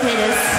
OK